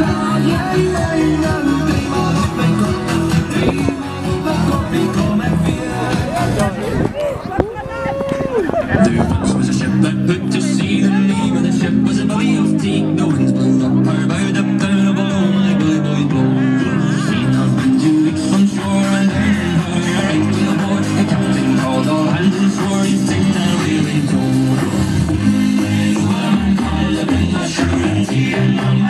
There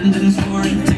two weeks